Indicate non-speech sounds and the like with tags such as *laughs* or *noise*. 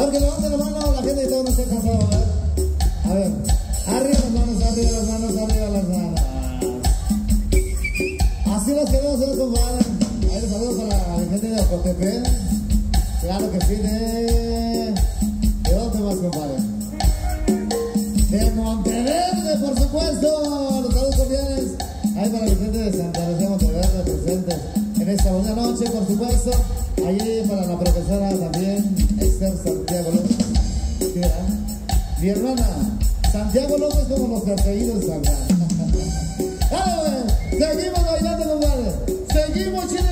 Ver, que levanten la mano la gente y todo no esté cansado, a ver. A ver, arriba las manos, arriba las manos, arriba las manos. Así los queremos ver, compadre. Ahí les saludo para la gente de Ocotepec. Claro que sí, de... Perseguidos Salvador. *laughs* ¡Dale, güey! Seguimos bailando, compadre. Seguimos chileneando.